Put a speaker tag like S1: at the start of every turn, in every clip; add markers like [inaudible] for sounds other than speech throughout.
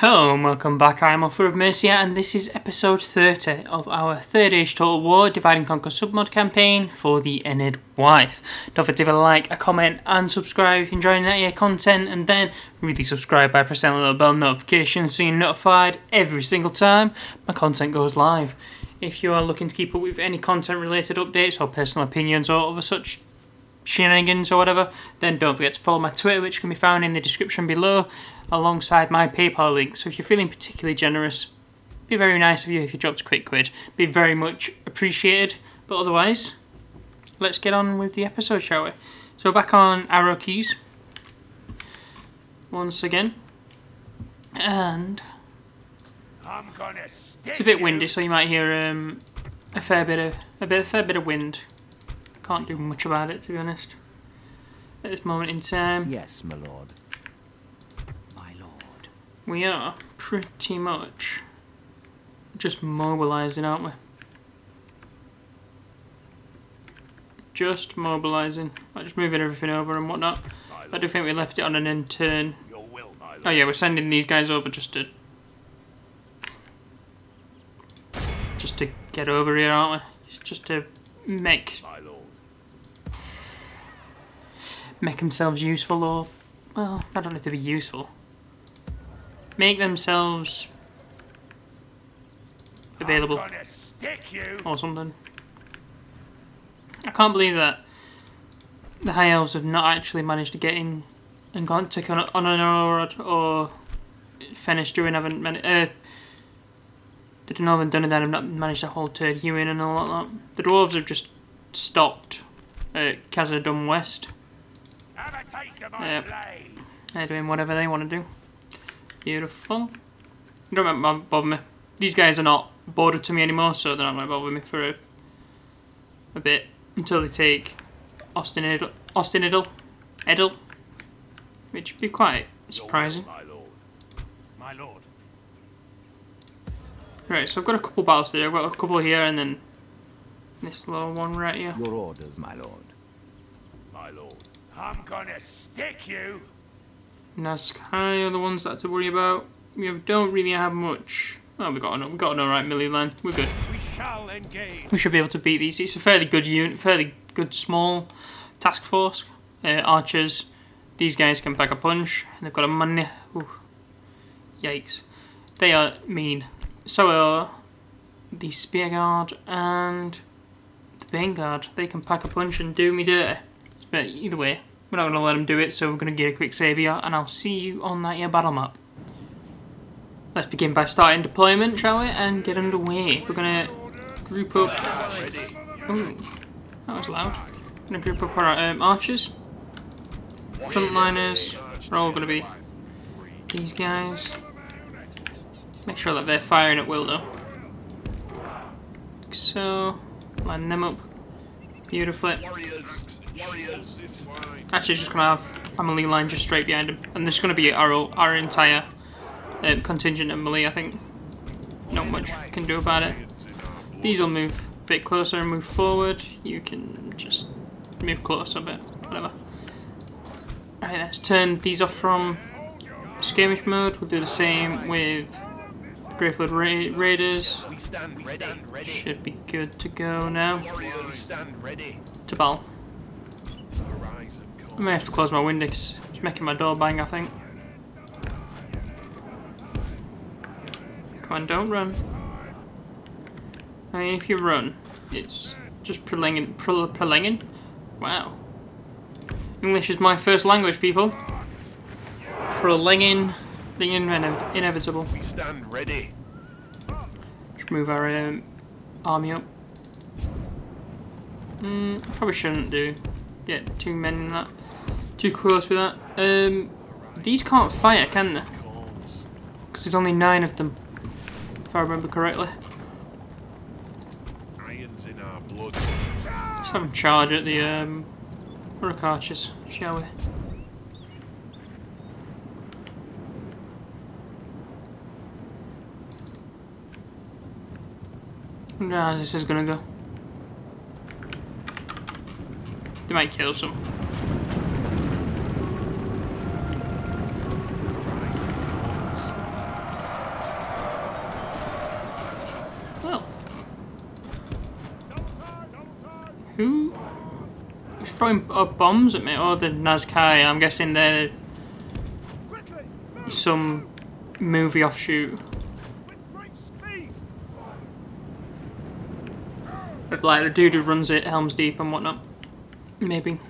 S1: Hello and welcome back, I'm Offa of Mercia and this is episode 30 of our third age Total War Divide and Conquer submod campaign for the Enid Wife. Don't forget to leave a like, a comment and subscribe if you're enjoying that here content and then really subscribe by pressing the little bell notification so you're notified every single time my content goes live. If you are looking to keep up with any content related updates or personal opinions or other such shenanigans or whatever, then don't forget to follow my Twitter which can be found in the description below alongside my PayPal link. So if you're feeling particularly generous, be very nice of you if you dropped a quick quid. Be very much appreciated. But otherwise, let's get on with the episode, shall we? So back on arrow keys once again, and it's a bit windy, so you might hear um, a fair bit of a bit, a fair bit of wind. Can't do much about it, to be honest. At this moment in time.
S2: Yes, my lord My lord.
S1: we are pretty much just mobilising, aren't we? Just mobilising. I'm just moving everything over and whatnot. I do think we left it on an end turn. Oh yeah, we're sending these guys over just to... Just to get over here, aren't we? Just to make... Make themselves useful or... Well, I don't know if they'd be useful make themselves available or something. I can't believe that the High Elves have not actually managed to get in and gone to on, on an Orod or finished during haven't managed. Uh, the Northern Dunedain have not managed to hold Turd Hewin and all that. The Dwarves have just stopped at Khazad-dûm West. They're doing whatever they want to do. Beautiful. Don't bother me. These guys are not bordered to me anymore, so they're not going to bother me for a, a bit until they take Ost-in-Edhil, Austin Edel, Edel, which would be quite surprising. My lord. My lord. Right, so I've got a couple battles there. I've got a couple here and then this little one right here.
S2: Your orders, my lord.
S3: I'm gonna stick you.
S1: Nazkai are the ones that to worry about. We don't really have much. Oh, we got an we got an alright melee line. We're good.
S3: We shall engage.
S1: We should be able to beat these. It's a fairly good unit, fairly good small task force. Uh, archers. These guys can pack a punch. And they've got a money. Ooh. Yikes. They are mean. So are the spear guard and the Vanguard. They can pack a punch and do me dirty. But either way, we're not going to let them do it, so we're going to get a quick save here, and I'll see you on that here battle map. Let's begin by starting deployment, shall we, and get underway. We're going to group up... Ooh, that was loud. Going to group up our um, archers, frontliners, we're all going to be these guys. Make sure that they're firing at will, though. Like so, line them up beautifully. Actually, it's just gonna have a melee line just straight behind him, and this is gonna be our our entire um, contingent of melee. I think not much we can do about it. These will move a bit closer and move forward. You can just move closer a bit, whatever. Alright, let's turn these off from skirmish mode. We'll do the same with Greyflood Ra Raiders. Should be good to go now. To Bal. I may have to close my window because it's making my door bang, I think. Come on, don't run. I mean, if you run, it's just prolonging. prolonging. Wow. English is my first language, people. Prolonging the inev inevitable.
S3: We stand ready.
S1: Move our um, army up. Mm, probably shouldn't do. Get two men in that. Too close with that. Um, these can't fire, can they? Because there's only nine of them, if I remember correctly.
S3: Irons in our blood.
S1: Let's have them charge at the um, Rook Archers, shall we? Nah, this is gonna go. They might kill some. Throwing uh, bombs at me? Oh, the Nazkai. I'm guessing they're some movie offshoot. Of like the dude who runs it, Helm's Deep and whatnot. Maybe.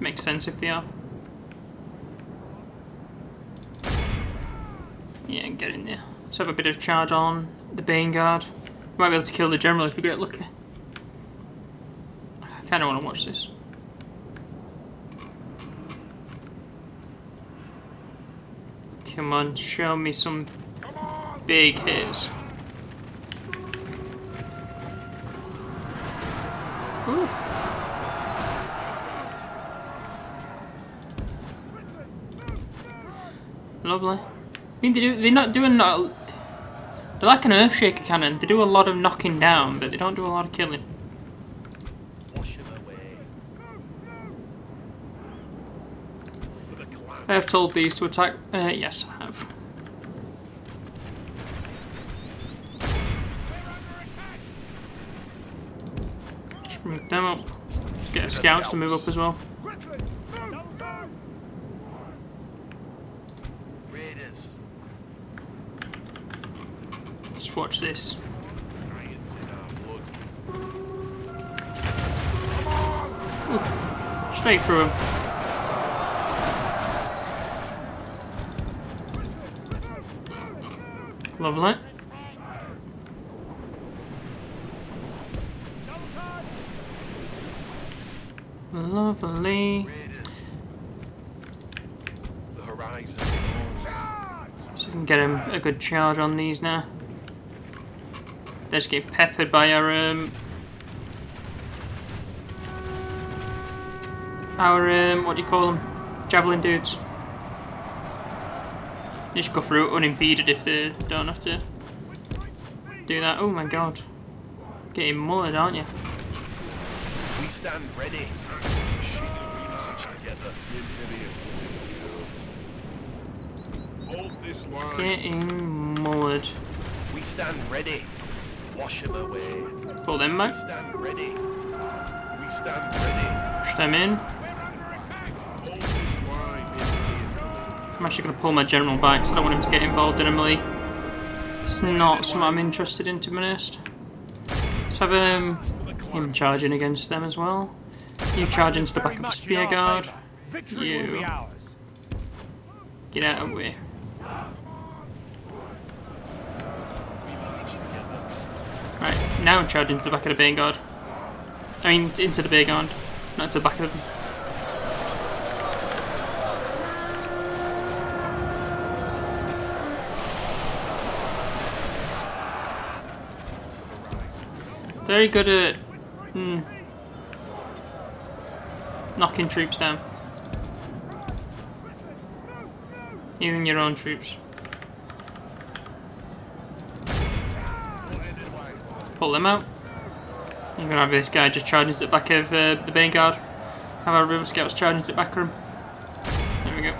S1: Makes sense if they are. Yeah, get in there. Let's have a bit of charge on the Bane Guard. Might be able to kill the General if we get lucky. I kinda wanna watch this. Come on, show me some big hits. Oof. Lovely. I mean, they do, they're not doing. They're like an Earthshaker cannon. They do a lot of knocking down, but they don't do a lot of killing.
S3: Wash him away. For the clan.
S1: I have told these to attack. Uh, yes, I have. Just move them up. Just get scouts to move up as well.
S3: Quickly! Move! Time! Raiders.
S1: Just watch this.
S3: Lions in our blood.
S1: Oof. Straight through him. Lovely. Lovely. So we can get him a good charge on these now. They're just getting peppered by our um our um what do you call them? Javelin dudes. They just go through unimpeded if they don't have to do that. Oh my god. Getting mullered, aren't you?
S3: We stand ready. Hold this line.
S1: Getting mullered.
S3: We stand ready. Wash him away.
S1: Pull them
S3: We stand ready. We stand ready.
S1: Push them in. I'm actually going to pull my general back because I don't want him to get involved in a melee. It's not something I'm interested in, to be honest. Let's have um, him charging against them as well. You charge into the back of the spear guard.
S2: Victory will be
S1: You. Get out of the way. Right, now charge into the back of the Bane Guard. I mean, into the Bane Guard, not to the back of them. Very good at hmm, knocking troops down. Even your own troops. Pull them out. I'm gonna have this guy just charging to the back of uh, the Bane Guard. Have our River Scouts charging to the back him. There we go.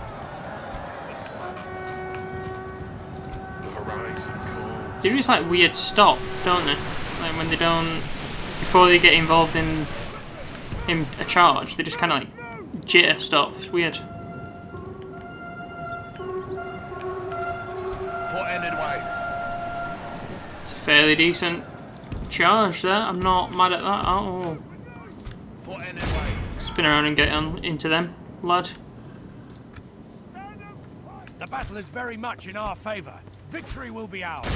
S1: They do like weird stop, don't they? Like when they don't, before they get involved in in a charge, they just kind of like jitter stop. It's weird.
S3: For Enedwaith.
S1: It's a fairly decent charge there. I'm not mad at that at all.
S3: For Enedwaith.
S1: Spin around and get on into them, lad.
S2: The battle is very much in our favour. Victory will be ours.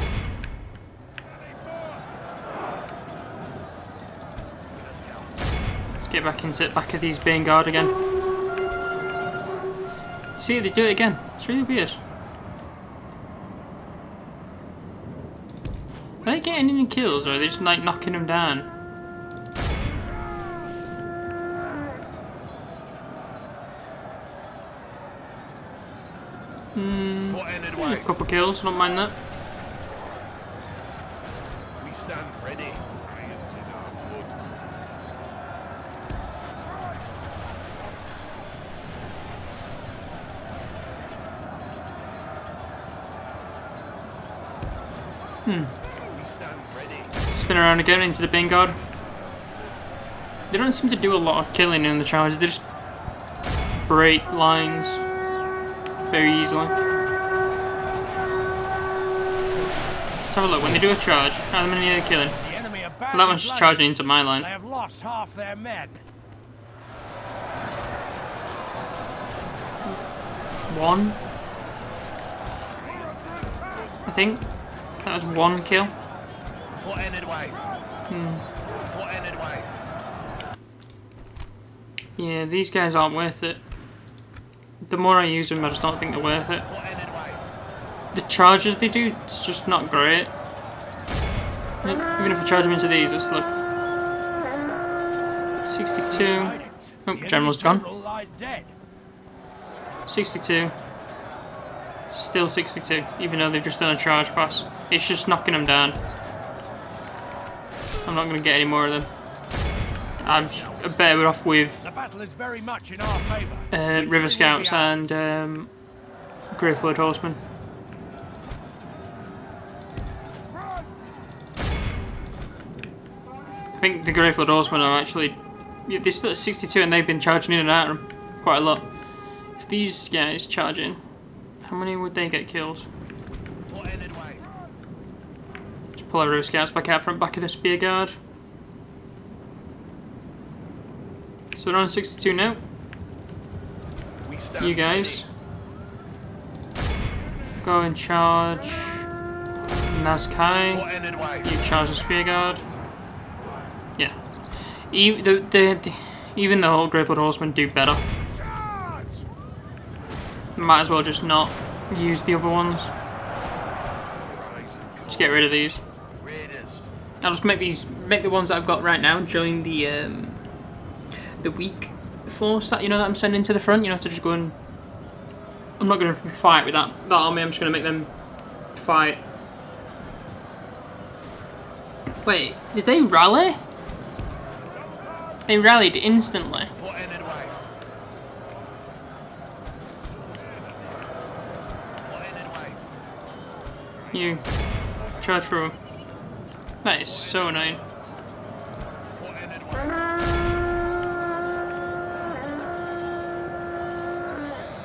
S1: Let's get back into the back of these Bane Guard again. See, they do it again. It's really weird. Are they getting any kills or are they just like knocking them down? Hmm, a couple kills, don't mind that.
S3: We stand ready. Lions in our blood. Ready.
S1: Spin around again into the Bane Guard. They don't seem to do a lot of killing in the charges. They just break lines very easily. Let's have a look. When they do a charge, how many are they killing?
S2: The enemy are
S1: Well, that one's just charging into my line.
S2: They have lost half their men.
S1: One. I think. That was one kill.
S3: For Enedwaith. Hmm. For Enedwaith.
S1: Yeah, these guys aren't worth it. The more I use them, I just don't think they're worth it.
S3: For Enedwaith.
S1: The charges they do, it's just not great. Even if I charge them into these, let's look. 62, Oh, general's gone.
S2: general lies dead.
S1: 62. Still 62, even though they've just done a charge pass. It's just knocking them down. I'm not going to get any more of them. I'm better off with
S2: The battle is very much in our favour.
S1: uh, River Scouts and um, Horsemen. I think the Grey Horsemen are actually. Yeah, they're still at 62 and they've been charging in and out quite a lot. If these guys charge in, how many would they get killed?
S3: For Enedwaith.
S1: Just pull our Scouts back out front, back of the Spear Guard. So they're on 62 now. You guys go and charge Nazkai. You charge the Spear Guard. Yeah. E- the, the, the, even the whole Greyfoot Horsemen do better. Might as well just not use the other ones. Just get rid of these. I'll just make these make the ones that I've got right now join the um, the weak force that you know that I'm sending to the front. You know to just go and I'm not going to fight with that that army. I'm just going to make them fight. Wait, did they rally? They rallied instantly.
S3: For Enedwaith. For Enedwaith.
S1: You charge through. That is so annoying.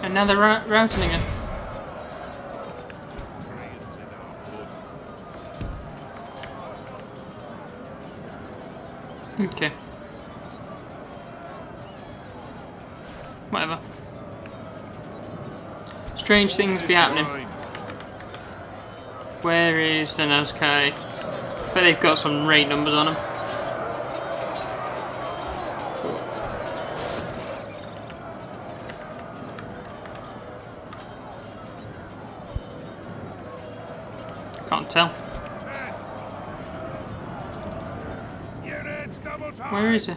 S1: And now they're routing
S3: blood.
S1: Okay. Whatever. Strange things be happening. Where is the Nazkai? Bet they've got some raid numbers on them. Can't tell.
S2: Units double time.
S1: Where is he?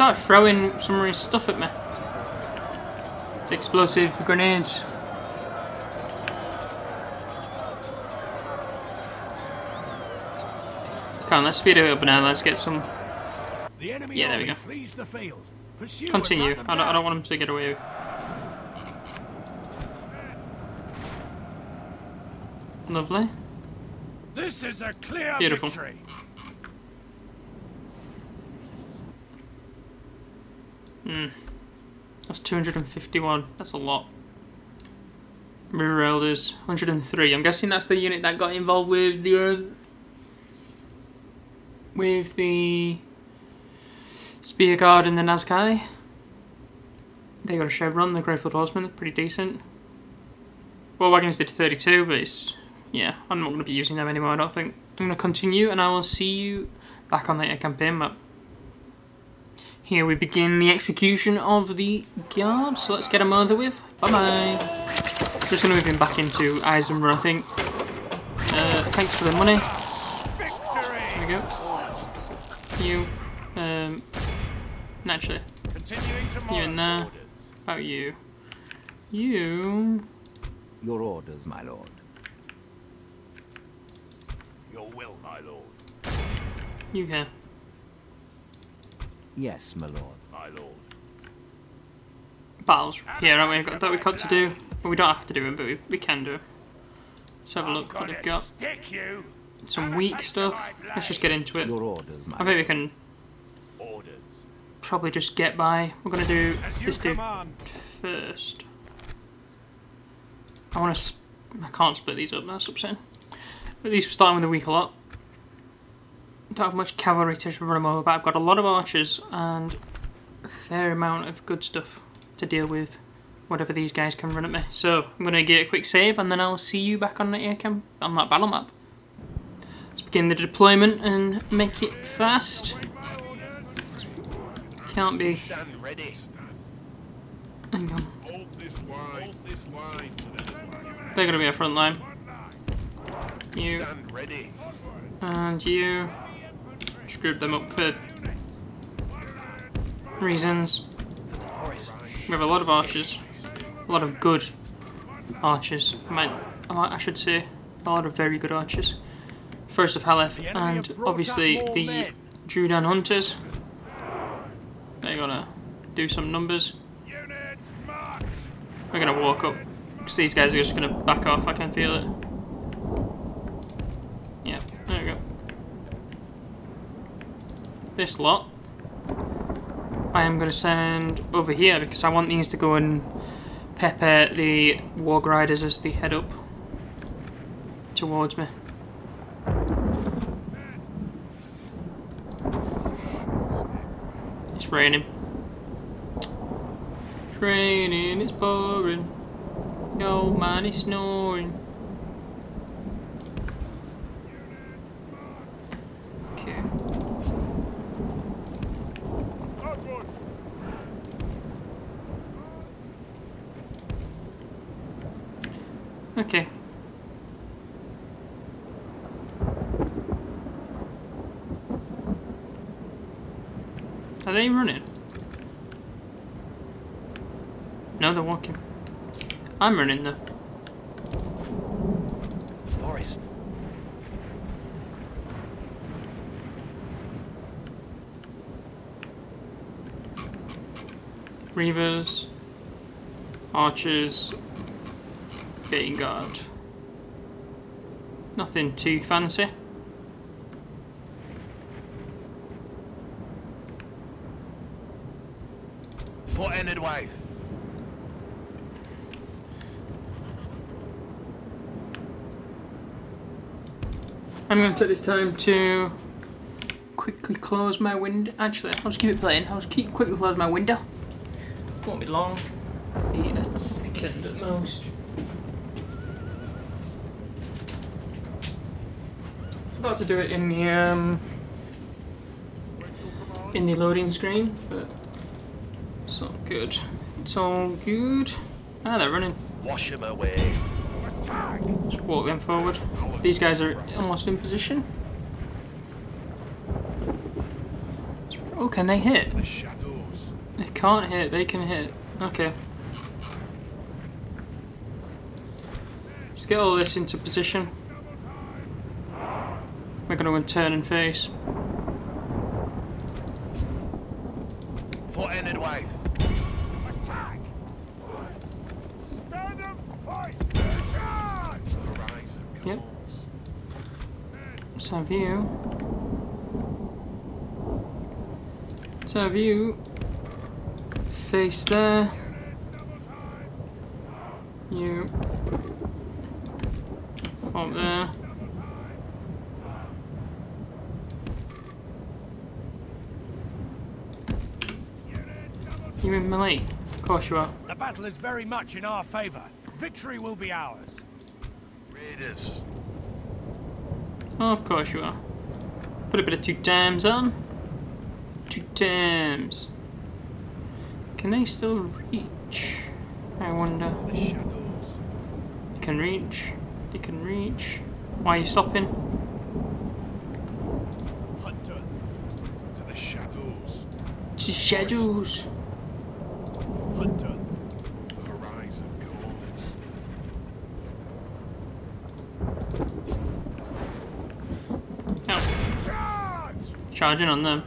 S1: Start throwing some of his stuff at me. It's explosive grenades. Come on, let's speed it up now. Let's get some.
S2: The enemy
S1: Yeah, there we go.
S2: flees the field. Pursue
S1: Continue. I don't, I don't want him to get away. Lovely.
S2: This is a clear
S1: Beautiful.
S2: victory.
S1: That's 251. That's a lot. River Elders, 103. I'm guessing that's the unit that got involved with the. Uh, with the. Spear Guard and the Nazkai. They got a chevron, the Greyfoot Horsemen, pretty decent. Well, Wagons did 32, but it's. Yeah, I'm not going to be using them anymore, I don't think. I'm going to continue and I will see you back on the campaign map. Here we begin the execution of the guard, so let's get them over with. Bye bye. Just going to move him back into Eisenborough, I think. Uh, thanks for the money. There we go. You. Um, naturally.
S2: Continuing tomorrow.
S1: You in there. About you. You.
S4: Your orders, my lord.
S3: Your will, my lord.
S1: You here.
S4: Yes, my lord.
S3: My lord.
S1: battles here, haven't we? Got, that we got to do. Well, we don't have to do them, but we, we can do 'em. Let's have a look what they've got.
S2: You.
S1: Some weak stuff. Let's just get into it.
S4: Your orders,
S1: I think we can
S3: Orders.
S1: probably just get by. We're gonna do this dude first. I want to. I can't split these up. That's upsetting. At least we're starting with the weak a lot. Don't have much cavalry to run them over, but I've got a lot of archers and a fair amount of good stuff to deal with. Whatever these guys can run at me. So I'm gonna get a quick save, and then I'll see you back on the air cam on that battle map. Let's begin the deployment and make it fast. Can't be. Hang on.
S3: Hold this line. Hold this line.
S1: They're gonna be our front line. You and you. Group them up for reasons. We have a lot of archers. A lot of good archers. I might, I, should say. A lot of very good archers. First of Halef and obviously the. Drudan hunters. They're gonna do some numbers. We're gonna walk up. Because these guys are just gonna back off, I can feel it. Yeah, there we go. This lot I am gonna send over here because I want these to go and pepper the Warg Riders as they head up towards me. It's raining. It's raining, it's pouring. Old man is snoring. Okay.
S2: Onward.
S1: Okay. Are they running? No, they're walking. I'm running though.
S3: Forest.
S1: Reavers, archers, Gating guard. Nothing too fancy.
S3: For Enedwaith.
S1: I'm going to take this time to quickly close my window. Actually, I'll just keep it playing. I'll just keep quickly close my window. Won't be long. Be a second at most. Forgot to do it in the um, in the loading screen, but good. It's all good. Ah, they're running.
S3: Wash him away.
S1: Just walk them forward. These guys are almost in position. Oh, can they hit? They can't hit, they can hit. Okay. Let's get all this into position. We're gonna go and turn and face.
S3: For Enedwaith.
S2: Attack. Stand and fight. Charge.
S3: Horizon
S1: Yep.
S3: calls.
S1: Let's have you. Let's have you face there. You up there. You in melee? Of course you are.
S2: The battle is very much in our favour. Victory will be ours.
S3: Raiders.
S1: Oh, of course you are. Put a bit of two times on. Two times. Can they still reach? I wonder.
S3: The shadows.
S1: They can reach. They can reach. Why are you stopping?
S3: Hunters. To the shadows.
S1: To shadows.
S3: Hunters. Horizon calls.
S1: Oh,
S2: Charge.
S1: charging on them.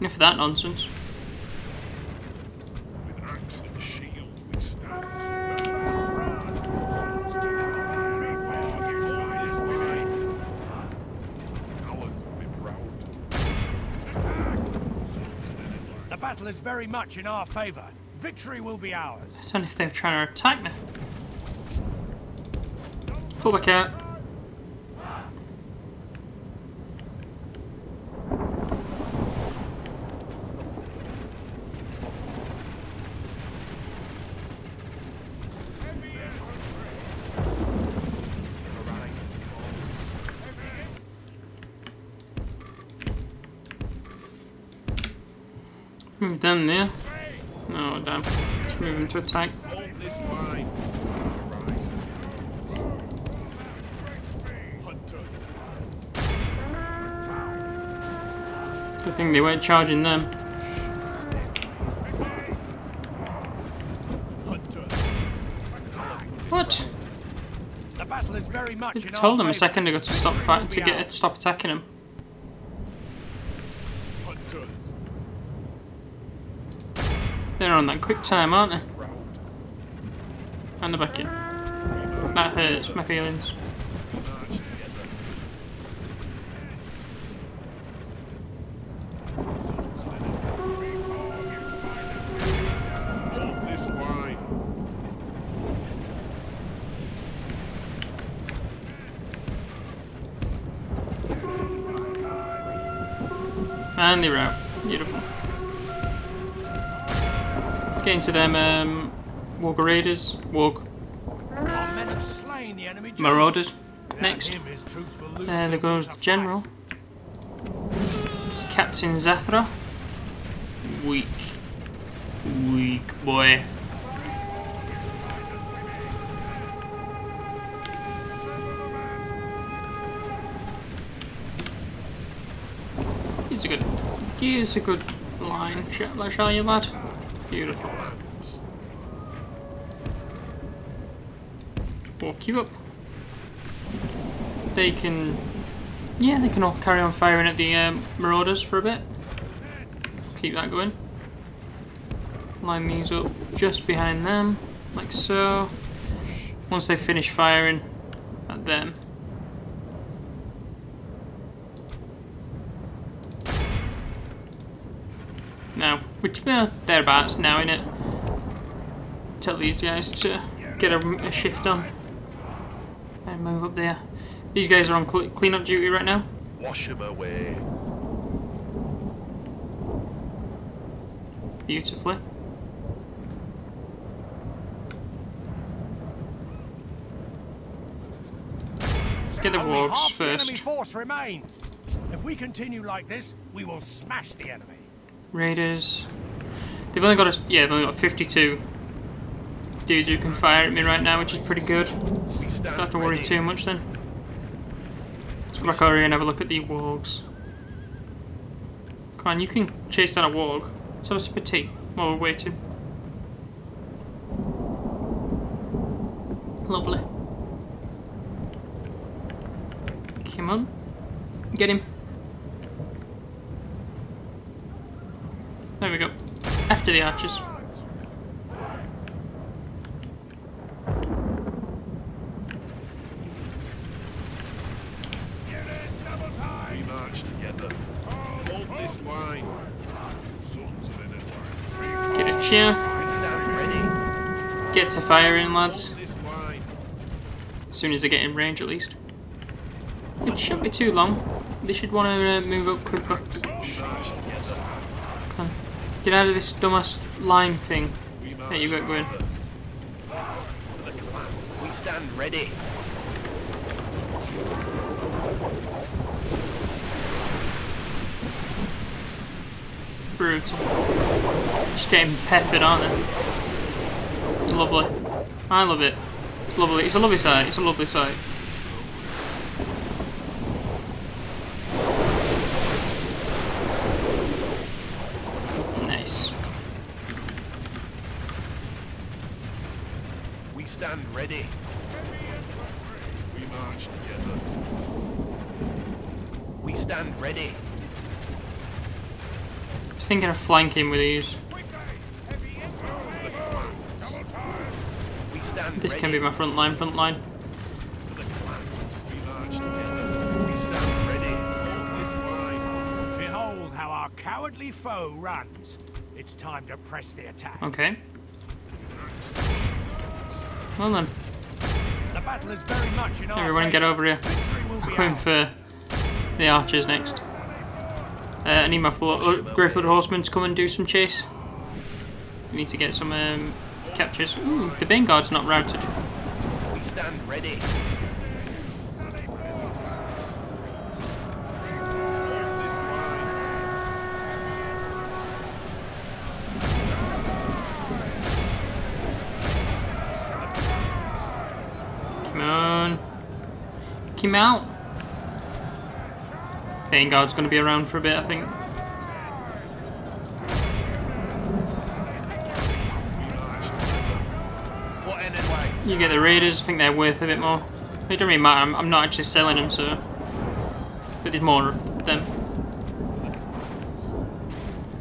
S1: Enough of that nonsense.
S3: The
S2: battle is very much in our favour. Victory will be ours.
S1: I don't know if they're trying to attack me. Pull back out. There. Oh damn. Move him to attack.
S5: Hold this line. Horizon. Hunters.
S1: Good thing they weren't charging them. What?
S2: The battle is very much
S1: I told them a second ago to stop fight to get it, stop attacking him.
S5: Hunters.
S1: They're on that quick time, aren't they? And the back in. That hurts my feelings. And they're out. Getting to them um Warg Raiders. Warg
S2: Our men have slain the enemy general.
S1: Marauders. Next.
S2: him, his troops will lose
S1: There there goes the General. It's Captain Zathra. Weak. Weak boy. He's a good. He's a good line, shall, shall you, lad? Beautiful. You up. They can. Yeah, they can all carry on firing at the um, Marauders for a bit. Keep that going. Line these up just behind them, like so. Once they finish firing at them. Now, which, well, thereabouts now, innit? Tell these guys to get a, a shift on. And move up there. These guys are on cl- cleanup duty right now.
S5: Wash him away.
S1: Beautifully. Get the
S2: Only
S1: wargs
S2: half the enemy force remains. If we continue like this, we will smash the enemy.
S1: Raiders. They've only got a yeah, they've only got 52 dudes who can fire at me right now, which is pretty good. Don't have to worry too much then. Let's go back over here and have a look at the wargs. Come on, you can chase down a warg. Let's have a sip of tea while we're waiting. Lovely. Come on. Get him. There we go. After the archers.
S5: We march together. Hold this line. Sons of an
S1: Get a cheer.
S5: We stand ready.
S1: Get to firing, lads.
S5: Hold this line.
S1: As soon as they get in range, at least. It shouldn't be too long. They should want to uh, move up quicker.
S5: We march together.
S1: Come on. Get out of this dumbass line thing that you got going.
S5: together. For the clan. We stand ready.
S1: Brutal. Just getting peppered, aren't they? Lovely. I love it. It's lovely. It's a lovely sight. It's a lovely sight. Nice.
S5: We stand ready. We march together. We stand ready.
S1: I'm Thinking of flanking with these.
S5: We stand
S1: This can be my front line. Front line.
S5: For the clan. We march together. We stand ready. Hold this line.
S2: Behold how our cowardly foe runs, it's time to press the attack.
S1: Okay. Well then,
S2: The battle is very much in
S1: everyone get over here. I'm going for the archers next. Uh, I need my uh, Greyfoot horsemen to come and do some chase. We need to get some um, captures. Ooh, the Vanguard's not routed.
S3: We stand ready.
S1: Come on. Come out. Vanguard's going to be around for a bit, I think. You get the Raiders, I think they're worth a bit more. It don't really matter, I'm, I'm not actually selling them, so. But there's more of them.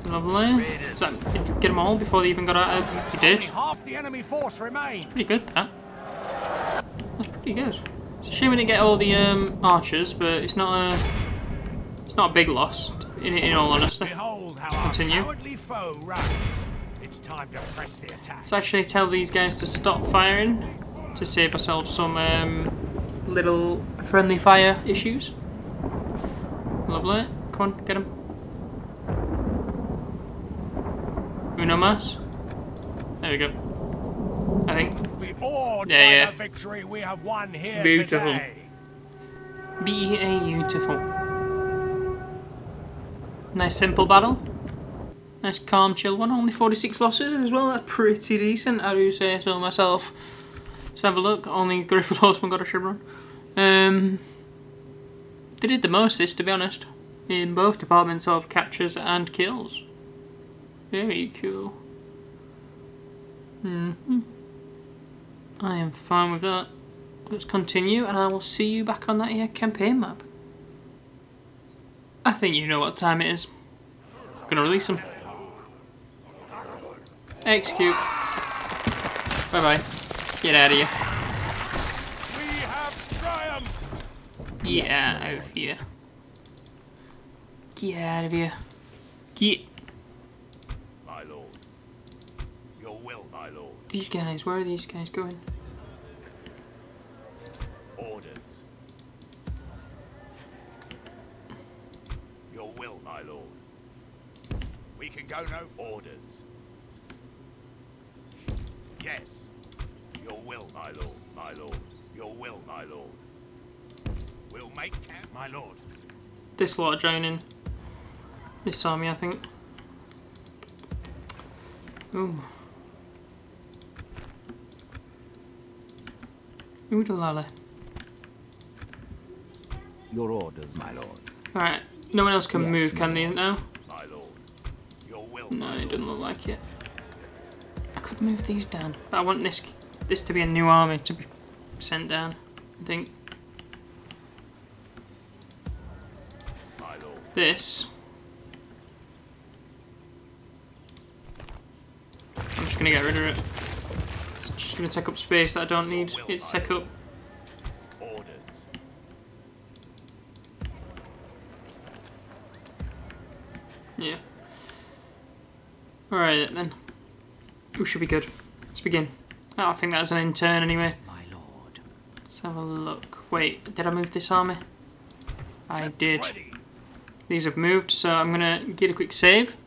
S1: Lovely. That get them all before they even got out of. He did.
S2: Half the enemy force remains.
S1: Pretty good, that. That's pretty good. It's a shame we didn't get all the um, archers, but it's not a. It's not a big loss, in, in all honesty.
S2: Behold how
S1: Continue.
S2: our foe runs. It's time to press the attack.
S1: Let's actually tell these guys to stop firing to save ourselves some um, little friendly fire issues. Lovely. Come on, get him. Uno mas. There we go. I think.
S2: Awed
S1: Yeah, yeah.
S2: the victory we have won here
S1: Beautiful.
S2: today.
S1: Beautiful. Nice simple battle. Nice calm chill one. Only 46 losses as well. That's pretty decent. I do say so myself. Let's have a look. Only Griffith [laughs] Horseman got a chevron. Um, they did the most this, to be honest. In both departments of captures and kills. Very cool. hmm I am fine with that. Let's continue, and I will see you back on that here campaign map. I think you know what time it is. I'm Gonna release them. Execute. Bye bye. Get out of here.
S2: We have triumphed.
S1: Get out of here. Get out of here. Get.
S3: My lord. Your will, my lord.
S1: These guys, where are these guys going?
S3: Orders. Your will, my lord. We can go no orders. Yes. Your will, my lord, my lord. Your will, my lord. We'll make camp, my lord.
S1: This lot are joining. This army, I think. Ooh. Oodalala.
S4: Your orders, my lord.
S1: Alright, no one else can
S4: Yes,
S1: move, can
S4: my
S1: they, now?
S3: My lord. Your will,
S1: No, it doesn't look like it. I could move these down, but I want this this to be a new army to be sent down. I think this. I'm just gonna get rid of it. It's just gonna take up space that I don't need. It's take up.
S3: Orders.
S1: Yeah. Alright then. We should be good. Let's begin. Oh, I think that's an intern anyway.
S4: My lord.
S1: Let's have a look. Wait, did I move this army? I did.
S2: ready.
S1: These have moved, so I'm gonna get a quick save.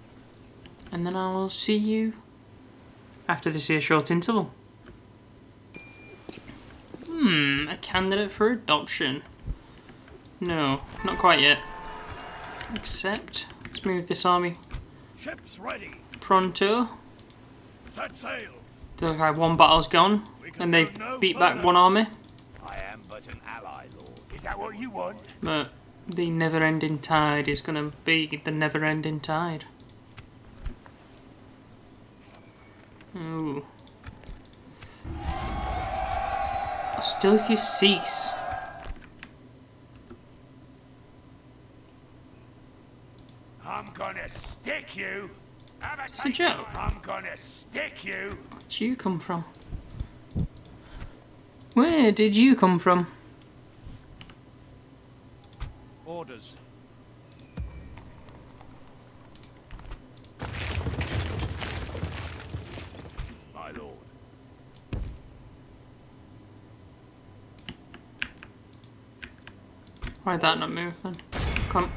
S1: And then I will see you after this here short interval. Hmm, a candidate for adoption. No, not quite yet. Except, let's move this army
S2: Ships ready.
S1: pronto.
S2: Set sail.
S1: The like one battle's gone, and they've beat back one army.
S3: I am but an ally, lord. Is that what you want?
S1: But the never-ending tide is gonna be the never-ending tide. Ooh. Hostilities cease.
S3: I'm gonna stick you. Have a
S1: It's a joke.
S3: I'm gonna Dick, you!
S1: Where did you come from? Where did you come from?
S2: Orders. My lord.
S1: Why'd that not move then? Come.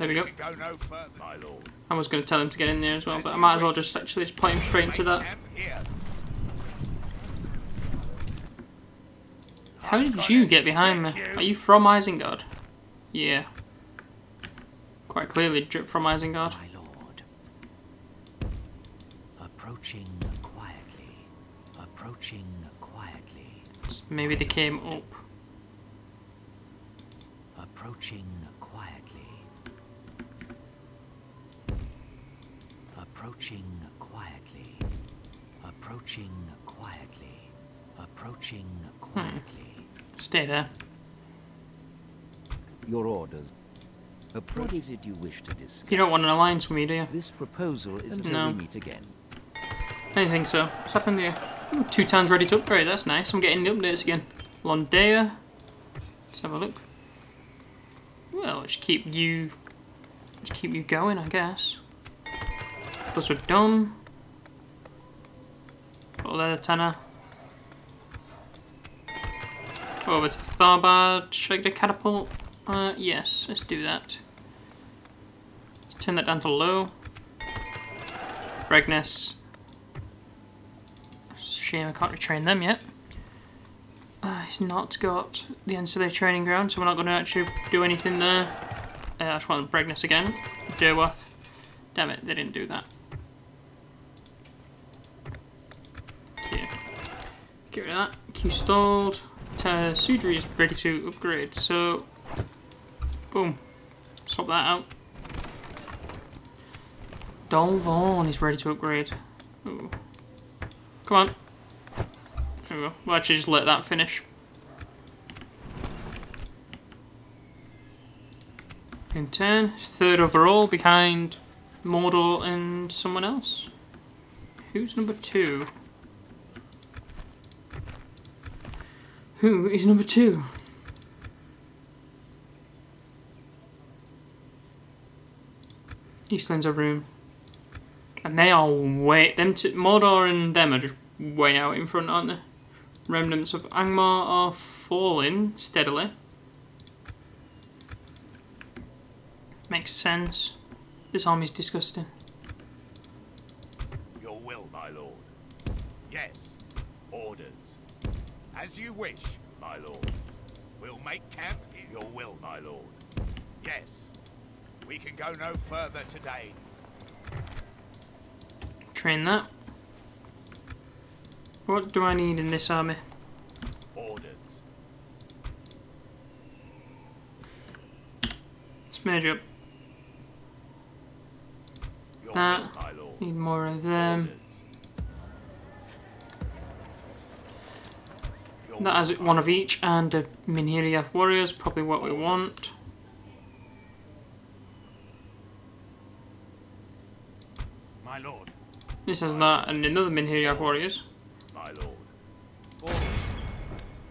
S1: There we go.
S3: We go no further, my lord.
S1: I was going to tell him to get in there as well, but I might as well just actually just point him straight into that. How did you get behind me? Are you from Isengard? Yeah. Quite clearly drip from Isengard.
S4: My lord. Approaching quietly. Approaching quietly.
S1: Maybe they came up.
S4: Approaching quietly. Approaching quietly. Approaching quietly. Approaching quietly. Hmm.
S1: Stay there.
S4: Your orders. What is it you wish to discuss?
S1: You don't want an alliance with me, do you?
S4: This proposal is until
S1: No.
S4: we meet again.
S1: I didn't think so. What's happened here? Ooh, two towns ready to upgrade, that's nice. I'm getting the updates again. Londea. Let's have a look. Well, just keep you just keep you going, I guess. Those are done. Got leather tanner. Over to Tharbad. Should I get a catapult? Uh, yes, let's do that. Let's turn that down to low. Bregness. Shame I can't retrain them yet. Uh, he's not got the ancillary training ground, so we're not going to actually do anything there. Uh, I just want Bregness again. Derwath. Damn it, they didn't do that. Okay. Get rid of that. Q stalled. Uh, Sudri is ready to upgrade, so... Boom. Swap that out. Dolvon is ready to upgrade. Ooh. Come on. There we go. We'll actually just let that finish. In turn, third overall behind Mordor and someone else. Who's number two? Who is number two? Eastlands are room. And they are way them two, Mordor and them are just way out in front, aren't they? Remnants of Angmar are falling steadily. Makes sense. This army's disgusting.
S3: Your will, my lord. Yes. As you wish, my lord. We'll make camp. Your will, my lord. Yes. We can go no further today.
S1: Train that. What do I need in this army?
S3: Orders.
S1: Let's merge up.
S3: Your
S1: That.
S3: will, my lord.
S1: Need more of them.
S3: Orders.
S1: That has one of each and a Minhiriath warriors, probably what we want.
S2: My lord.
S1: This has that and another Minhiriath warriors.
S3: My lord.
S2: Orders.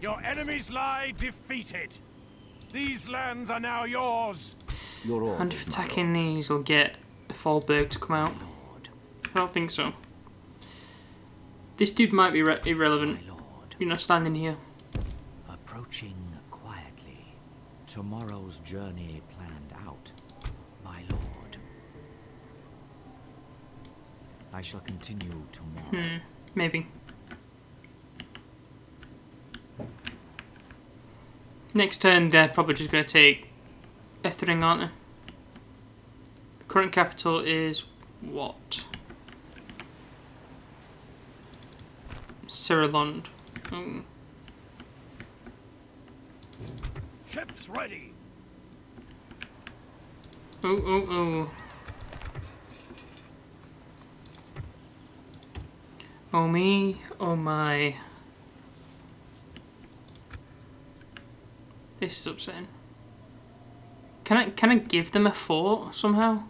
S2: Your enemies lie defeated. These lands are now yours.
S4: Your orders.
S1: And if attacking these will get a Fallberg to come out.
S4: Lord.
S1: I don't think so. This dude might be re- irrelevant. You're not standing here.
S4: Approaching quietly. Tomorrow's journey planned out. My lord. I shall continue tomorrow.
S1: Hmm, maybe. Next turn, they're probably just going to take Ethring, aren't they? Current capital is what? Cirilond. Oh.
S2: Ships ready.
S1: Oh, oh, oh. Oh me, oh my. This is upsetting. Can I can I give them a fort somehow?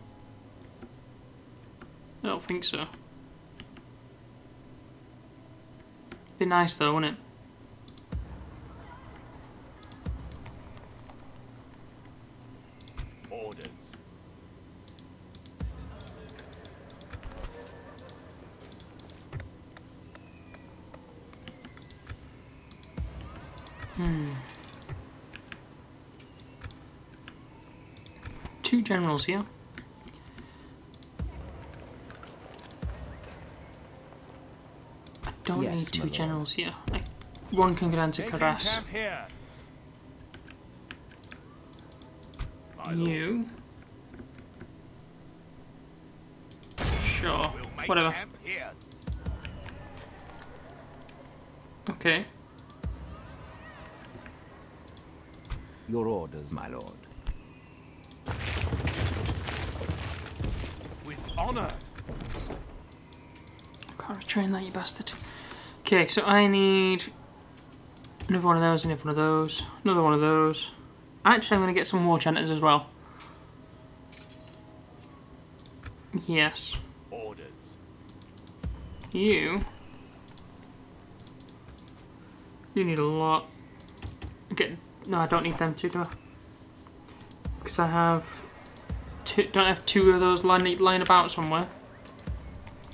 S1: I don't think so. Be nice though, wouldn't it?
S3: Hmm.
S1: Two generals here. Don't
S4: Yes,
S1: need two
S4: lord.
S1: generals here. I, one can go down to
S2: Taking
S1: Karas.
S2: camp here.
S3: My lord.
S1: You. Sure.
S3: We'll
S1: Whatever. Okay.
S4: Your orders, my lord.
S2: With honor.
S1: I can't retrain that, you bastard. Okay, so I need another one of those, another one of those, another one of those. Actually, I'm going to get some war chanters as well. Yes.
S3: Orders.
S1: You. You need a lot. Okay, no, I don't need them two, do I? Because I have two. Don't I have two of those lying lying about somewhere.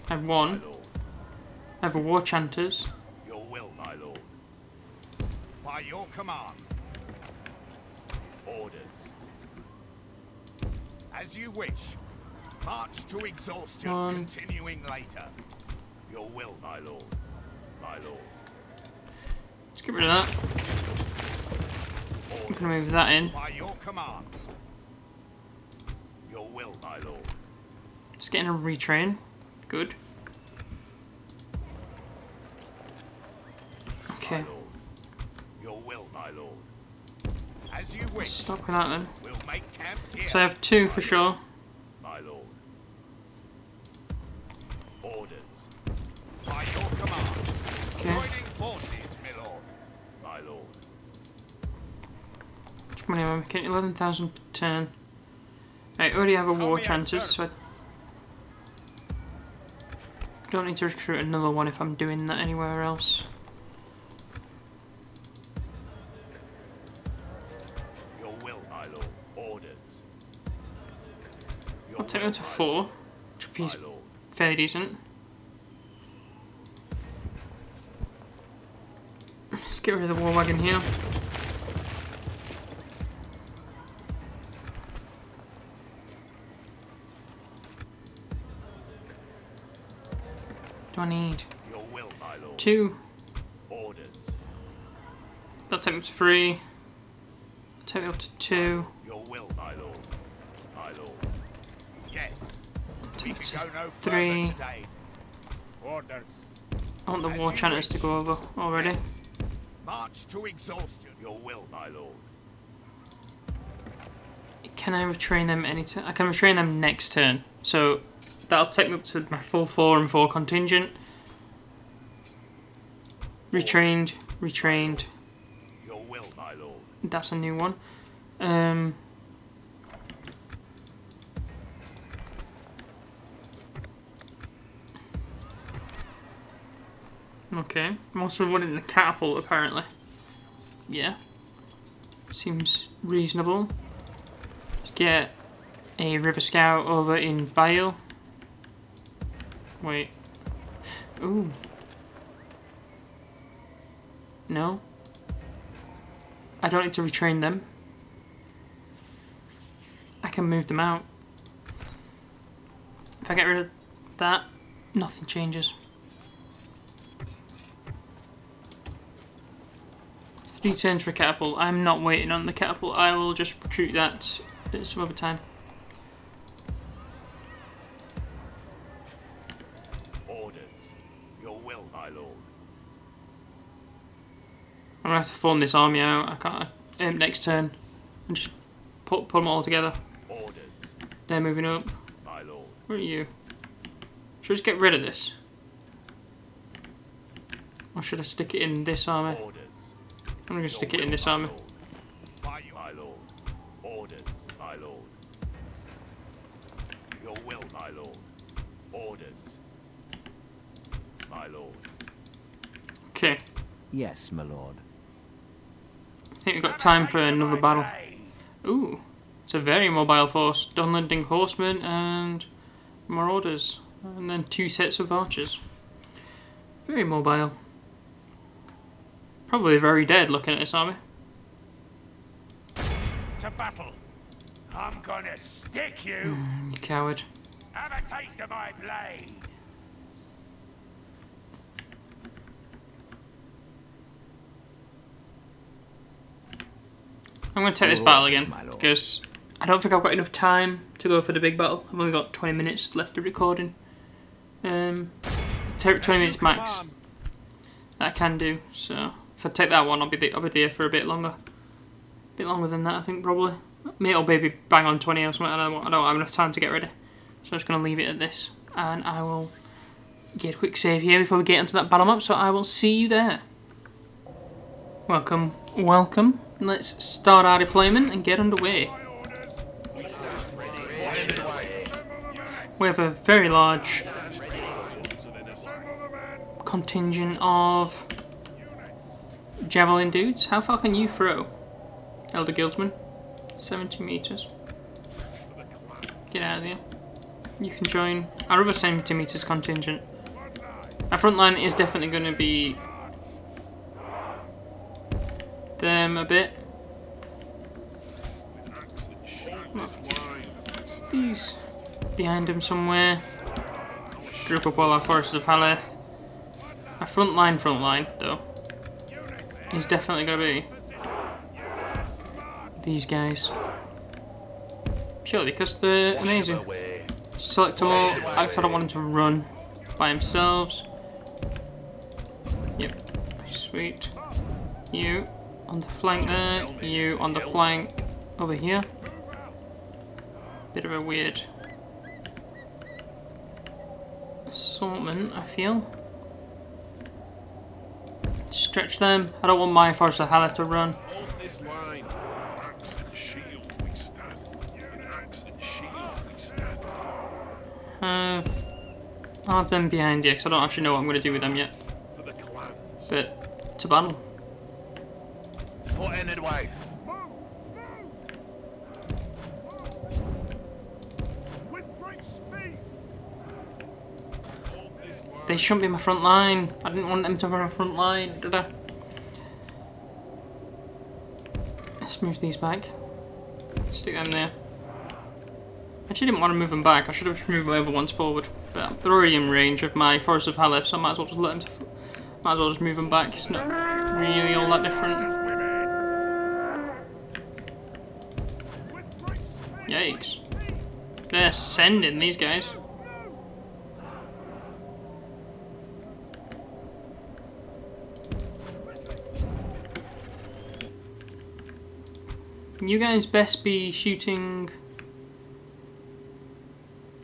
S1: I have one. Have a war chanters.
S3: Your will, my lord. By your command. Orders. As you wish. March to exhaustion,
S1: One.
S3: continuing later. Your will, my lord. My lord.
S1: Let's get rid of that. I'm gonna move that in.
S3: By your command. Your will, my lord.
S1: Just getting a retrain. Good. Okay.
S3: Your will, my lord. As you wish.
S1: Stop with that then.
S3: We'll make camp here.
S1: So I have two for sure.
S3: My lord. Orders. By your command.
S1: Okay.
S3: Joining forces, my lord. My lord.
S1: How much money am I making? 11,000 per turn. I already have a
S3: Call
S1: war chances, so I don't need to recruit another one if I'm doing that anywhere else. Take
S3: will,
S1: to four,
S3: lord.
S1: which would be fairly decent. Let's get rid of the war wagon here. Do I need
S3: will,
S1: two?
S3: Orders.
S1: That'll take me up to three. Take me up to two.
S3: Your will, my lord. My lord. Yes. We
S1: Take me
S3: can
S1: up
S3: go
S1: to
S3: no
S1: three. I want the war
S3: you
S1: chanters to go over already.
S3: March to exhaustion. Your will, my lord.
S1: Can I retrain them any turn? I can retrain them next turn. So that'll take me up to my full four and four contingent. Retrained, retrained.
S3: Your will, my lord.
S1: That's a new one. Um, okay. I'm also running the catapult apparently. Yeah. Seems reasonable. Let's get a river scout over in Bale. Wait. Ooh. No. I don't need to retrain them. I can move them out. If I get rid of that, nothing changes. Three turns for a catapult. I'm not waiting on the catapult. I will just recruit that at some other time.
S3: Orders. Your will, my lord.
S1: I'm gonna have to form this army out. I can't. Um, next turn, and just put put them all together.
S3: Orders,
S1: They're moving up.
S3: my lord.
S1: Where are you? Should I just get rid of this? Or should I stick it in this army?
S3: Orders.
S1: I'm gonna stick it in this
S3: my
S1: army.
S3: lord. By your, my lord. Orders, my lord. Your will, my lord. Orders. My lord.
S1: Okay,
S4: Yes, my lord.
S1: I think we've got time for another battle. Ooh, it's a very mobile force. Dunlending horsemen and marauders, and then two sets of archers. Very mobile. Probably very dead looking at this army.
S2: To battle. I'm gonna stick
S3: dick, you!
S1: You coward.
S3: Have a taste of my blade!
S1: I'm going to take this battle again because I don't think I've got enough time to go for the big battle. I've only got 20 minutes left of recording. Um, 20 minutes max. That I can do. So if I take that one, I'll be the, I'll be there for a bit longer. A bit longer than that, I think probably. Maybe it'll maybe bang on 20 or something. I don't, I don't have enough time to get ready. So I'm just going to leave it at this, and I will get a quick save here before we get into that battle map. So I will see you there. Welcome, welcome. Let's start our deployment and get underway. We have a very large contingent of javelin dudes. How far can you throw, Elder Guildsman? 70 meters. Get out of here. You can join our other 70 meters contingent. Our front line is definitely going to be them a bit. These behind them somewhere. Group up all our forces of Haleth. Our front line, front line, though, is definitely going to be these guys. Purely because they're amazing. Select them all. I don't want them to run by themselves. Yep. Sweet. You on the flank there. You on the flank over here. Bit of a weird assortment, I feel. Stretch them. I don't want my Forest of Haleth to run.
S5: Hold this line. Axe and shield we stand. In axe and shield we stand.
S1: Have, I'll have them behind you because I don't actually know what I'm going to do with them yet.
S5: For the clans.
S1: But to battle.
S3: For Enedwaith.
S2: With great speed.
S5: Hold this line.
S1: They shouldn't be my front line. I didn't want them to be my front line, did I? Let's move these back. Stick them there. I actually didn't want to move them back. I should have moved my other ones forward. But they're already in range of my Forest of Haleth, so I might as well just let them... Might as well just move them back. It's not really all that different. Yikes. They're sending these guys. You guys best be shooting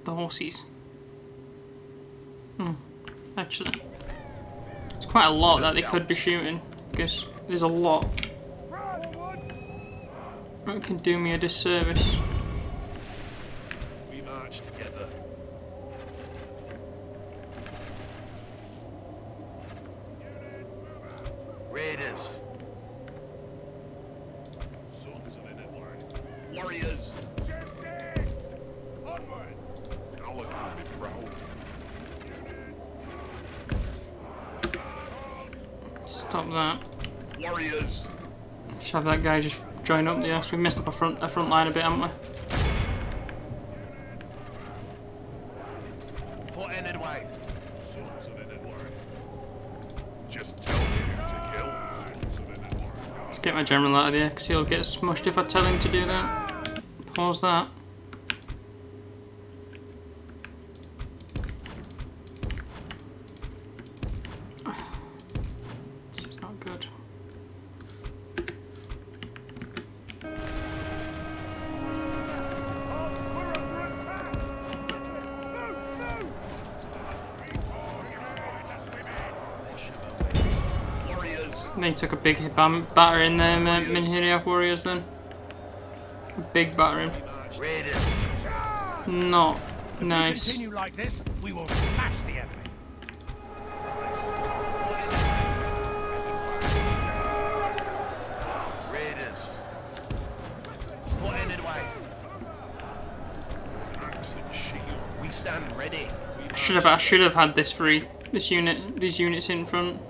S1: the horses. Hmm. Actually. It's quite a lot that they could be shooting. Because there's a lot. That can do me a disservice.
S5: We march together.
S3: Raiders.
S5: Sons of Enedwaith.
S3: Warriors.
S2: Onward.
S5: Aleph will be proud.
S1: Stop that.
S3: Warriors.
S1: Just have that guy just join up there. So we messed up a front a front line a bit, haven't we?
S3: For Enedwaith.
S5: Sons of. Just tell who to kill. Sons of Enedwaith.
S1: Let's get my general out of there because he'll get smushed if I tell him to do that. Pause that. They took a big hit batter in them uh, Minhiriath warriors then. A big battering.
S3: Raiders.
S1: Not
S2: If
S1: nice.
S2: like this, we will smash the enemy.
S3: Raiders. For
S5: Enedwaith.
S3: We stand ready.
S1: I should have I should have had this free this unit these units in front.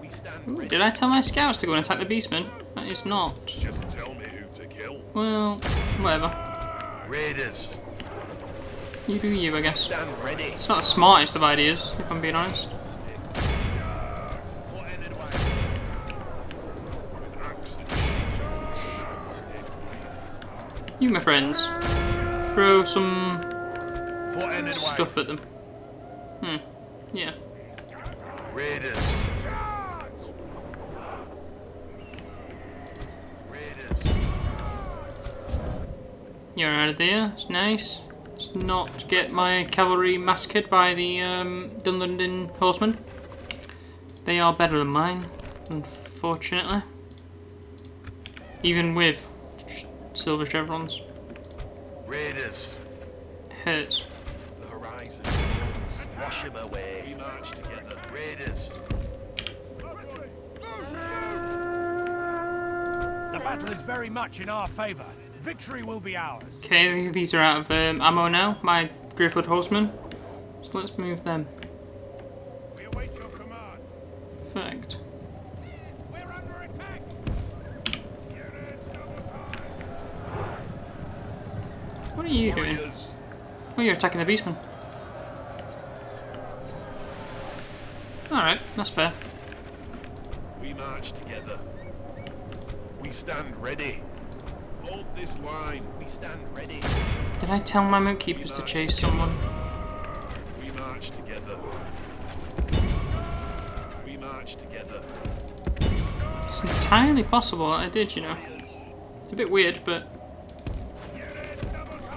S3: We stand
S1: Ooh,
S3: ready.
S1: Did I tell my scouts to go and attack the beastmen? That is not.
S5: Just tell me who to kill.
S1: Well, whatever.
S3: Raiders.
S1: You do you, I guess.
S3: Stand ready.
S1: It's not the smartest of ideas, if I'm being honest.
S3: For Enedwaith.
S5: With axe and shield we stand. Stay quiet.
S1: You, my friends, throw some
S3: For Enedwaith.
S1: stuff at them. Hmm. Yeah.
S3: Raiders. Raiders.
S1: You're out of there. It's nice. Let's not get my cavalry massacred by the um, Dunlending horsemen. They are better than mine, unfortunately. Even with silver chevrons.
S3: Raiders.
S1: Hurts.
S3: The horizon. Wash him away. We march together. Raiders.
S2: The battle is very much in our favour. Victory will be ours.
S1: Okay, these are out of um, ammo now, my Greyfoot horsemen. So let's move them.
S2: We await your command.
S1: Perfect.
S2: We're under attack. Units double time.
S1: What are you doing? Oh, you're attacking the beastmen. Alright, that's fair.
S3: We march together. We stand ready.
S1: Did I tell my moat keepers to chase someone?
S3: We march together. We march together.
S1: It's entirely possible that I did, you know. It's a bit weird, but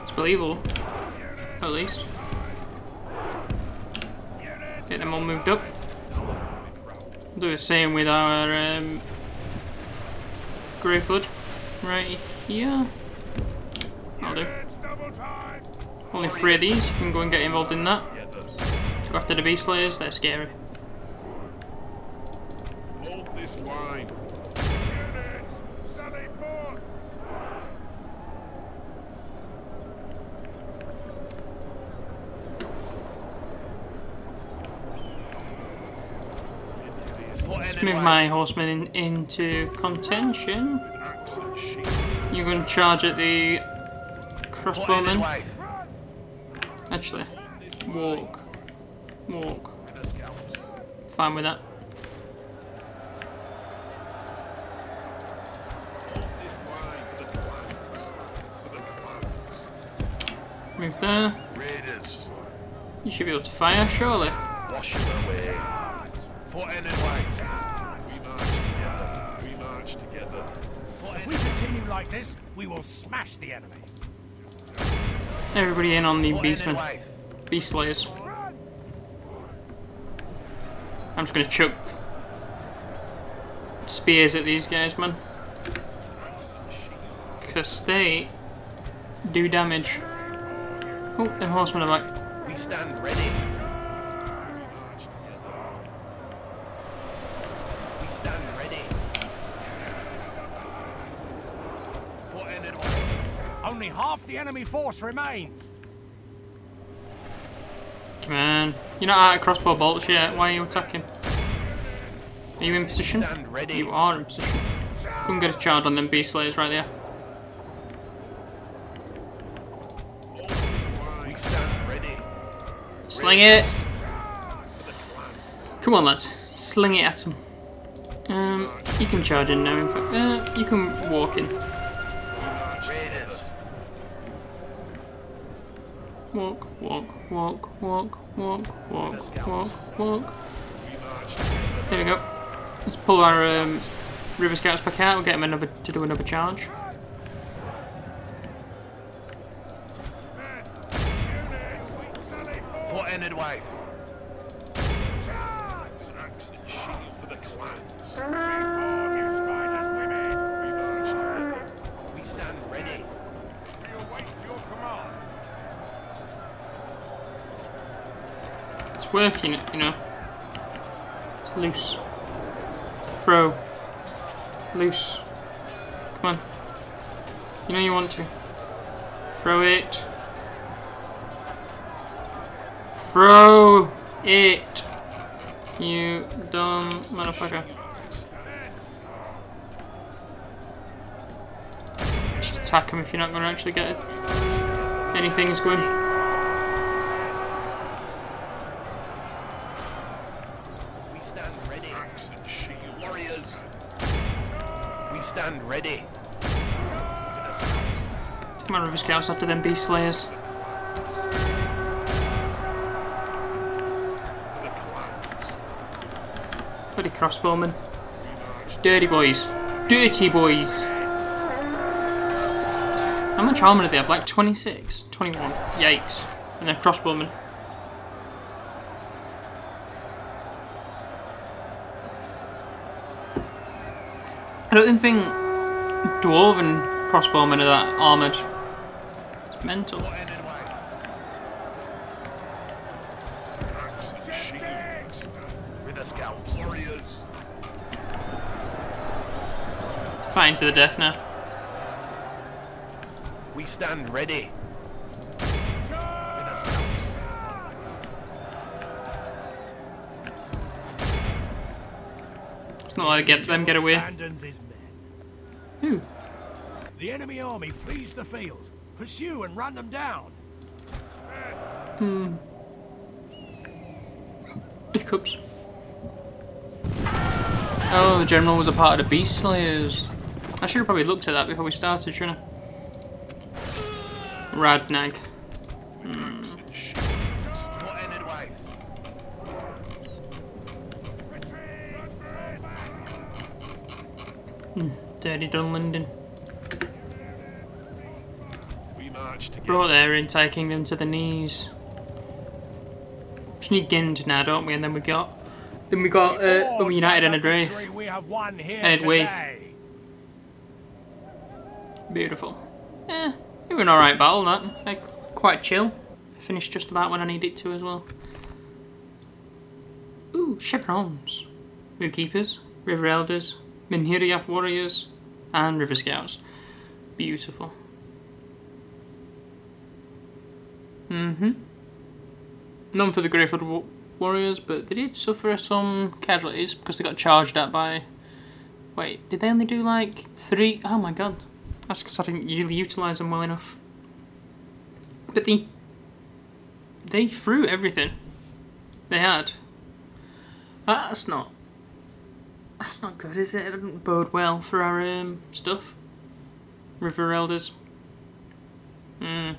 S1: it's believable. At least. Get them all moved up. Do the same with our um, Greyfoot right here. I'll do.
S2: Units double time.
S1: Only three of these. You can go and get involved in that. Go after the beast slayers. They're scary.
S5: Hold this line.
S2: Units. Sally forth.
S3: For
S1: Let's move my horsemen in, into contention.
S5: Axe and shield.
S1: You can charge at the crossbowmen. Actually, walk. Walk.
S3: With the scouts.
S1: Fine with that.
S5: Hold this line for the clan. For the clan.
S1: Move there.
S3: Raiders.
S1: You should be able to fire, surely.
S3: Wash him away. For.
S2: Continue like this, we will smash the enemy.
S1: Everybody in on the beastmen. Beast slayers. I'm just gonna chuck spears at these guys, man. Because they do damage. Oh, them horsemen are back.
S3: We stand ready.
S2: The enemy force remains.
S1: Come on. You're not out of crossbow bolts yet. Why are you attacking? Are you in position?
S3: Stand ready.
S1: You are in position. Go and get a charge on them beast slayers right there.
S5: Hold this line.
S3: We stand ready.
S1: Sling it! Come on, lads. Sling it at them. Um, you can charge in now, in fact. Uh, you can walk in. Walk, walk, walk, walk, walk, walk, walk, walk. There we go. Let's pull our um, river scouts back out. We'll get them another to do another charge.
S3: For Enedwaith.
S5: Axe
S1: worth you, you know. It's loose. Throw. Loose. Come on. You know you want to. Throw it. Throw it. You dumb motherfucker. Just attack him if you're not going to actually get it. Anything's going. Come Scouts after them Beast Slayers. Bloody crossbowmen. Dirty boys. Dirty boys. How much armor do they have? Like 26? 21. Yikes. And they're crossbowmen. I don't think dwarven crossbowmen are that armoured. It's mental.
S5: Axe and shield we stand.
S3: With the scouts.
S5: Warriors.
S1: Fighting to the death now.
S3: We stand ready. With the scouts.
S1: It's not like I get them get away.
S2: Abandons his men.
S1: Ooh.
S2: The enemy army flees the field. Pursue and run them down. Hmm.
S1: Hiccups. Oh, the general was a part of the Beast Slayers. I should have probably looked at that before we started, shouldn't I? Radnag.
S3: Way?
S1: Dirty.
S5: We march together.
S1: Brought their entire kingdom to the knees. Just need Gind now, don't we? And then we got. Then we got. Uh, we united
S2: and
S1: Enedwaith.
S2: victory we have won here Enedwaith.
S1: Beautiful. Yeah, it was an alright battle, that. Like, quite chill. Finished just about when I needed to as well. Ooh, Chaperons. Moon Keepers, River Elders, Minhiriath Warriors, and River Scouts. Beautiful. Mm-hmm. None for the Greyfoot wa- Warriors, but they did suffer some casualties because they got charged at by... Wait, did they only do like three? Oh my god. That's because I didn't really utilise them well enough. But they... They threw everything. They had. That's not... That's not good, is it? It doesn't bode well for our um, stuff. River Elders. Hmm.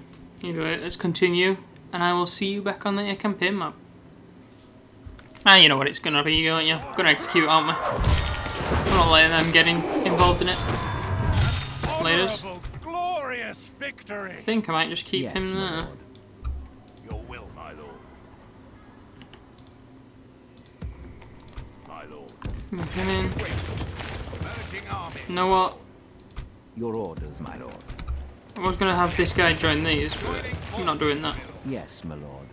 S1: Either way, let's continue. And I will see you back on the campaign map. Ah, you know what it's gonna be, don't you? Gonna execute, aren't we? We're not letting them get in, involved in it. Laters.
S2: Honourable, glorious
S1: I
S2: victory.
S1: think I might just keep
S4: yes,
S1: him there.
S4: lord.
S3: Your will, my lord. My lord.
S1: Move him in.
S3: Merging army.
S1: You know what?
S4: Your orders, my lord.
S1: I was gonna have this guy join these, but I'm not doing that.
S4: Yes, my lord.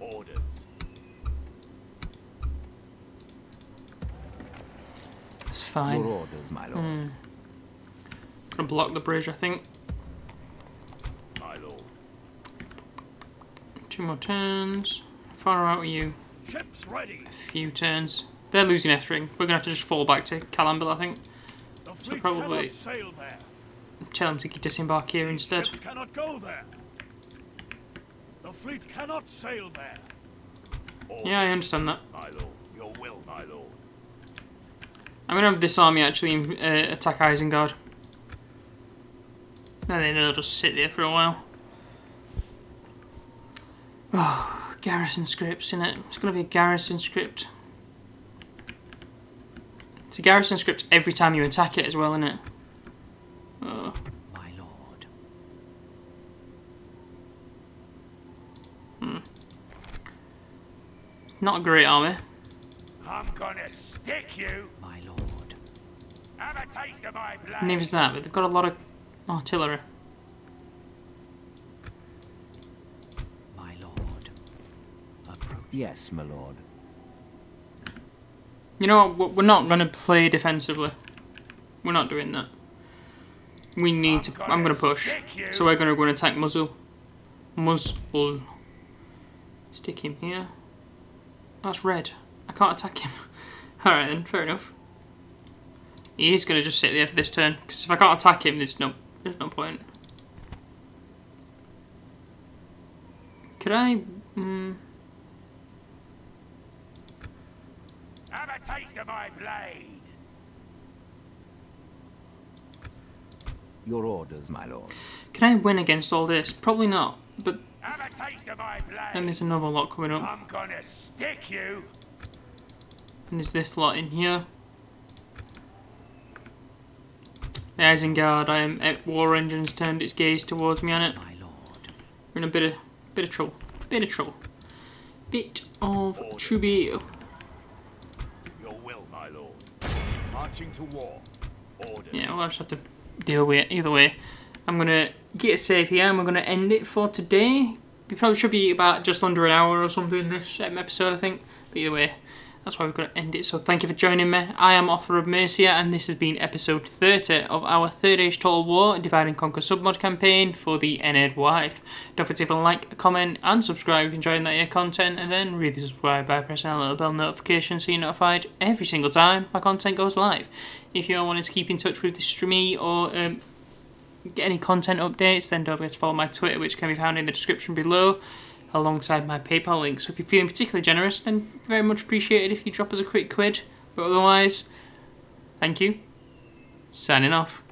S3: Orders.
S1: It's
S4: Your
S1: fine.
S4: orders, my lord.
S1: Hmm. Gonna block the bridge, I think.
S3: My lord.
S1: Two more turns. Far out are you?
S2: Ships ready.
S1: A few turns. They're losing Ethring. We're gonna have to just fall back to Calambil, I think.
S2: The fleet
S1: probably-
S2: cannot sail there.
S1: Tell them to disembark here instead.
S2: Ships cannot go there. The fleet cannot sail there.
S1: Yeah, I understand that.
S3: My lord. Your will, my lord.
S1: I'm gonna have this army actually uh, attack Isengard. And then they'll just sit there for a while. Oh, [sighs] garrison scripts in it. It's gonna be a garrison script. It's a garrison script every time you attack it as well, isn't it? Oh,
S4: My lord. Hmm.
S1: not a great army.
S3: I'm gonna stick you.
S4: My lord.
S3: Have a taste of my blood.
S1: Neither is that, but they've got a lot of artillery.
S4: My lord. Approach. Yes, my lord.
S1: You know what? We're- not gonna play defensively. We're not doing that. We need to. I'm gonna push. So we're gonna go and attack Muzzle. Muzzle. Stick him here. That's red. I can't attack him. [laughs] Alright then, fair enough. He is gonna just sit there for this turn. Because if I can't attack him, there's no, there's no point. Could I? Mm,
S3: Have a taste of my blade.
S4: Your orders, my lord.
S1: Can I win against all this? Probably not. But
S3: Have a taste of my blade.
S1: then there's another lot coming up.
S3: I'm gonna stick you.
S1: And there's this lot in here. The Isengard, I am at War Engine's turned its gaze towards me on it.
S4: My lord.
S1: We're in a bit of bit of trouble. Bit of trouble. Bit of trouble.
S3: Your will, my lord. Marching to war. Orders.
S1: Yeah, we'll just have to deal with it either way. I'm gonna get a save here and we're gonna end it for today. We probably should be about just under an hour or something this um, episode, I think. But either way, that's why we're gonna end it. So thank you for joining me. I am Offa of Mercia and this has been episode 30 of our Third Age Total War Divide and Conquer submod campaign for the Enedwaith. Don't forget to like, comment and subscribe if you're enjoying that here content and then really subscribe by pressing that little bell notification so you're notified every single time my content goes live. If you're wanting to keep in touch with the streamy or um, get any content updates, then don't forget to follow my Twitter, which can be found in the description below, alongside my PayPal link. So if you're feeling particularly generous, then very much appreciated if you drop us a quick quid. But otherwise, thank you. Signing off.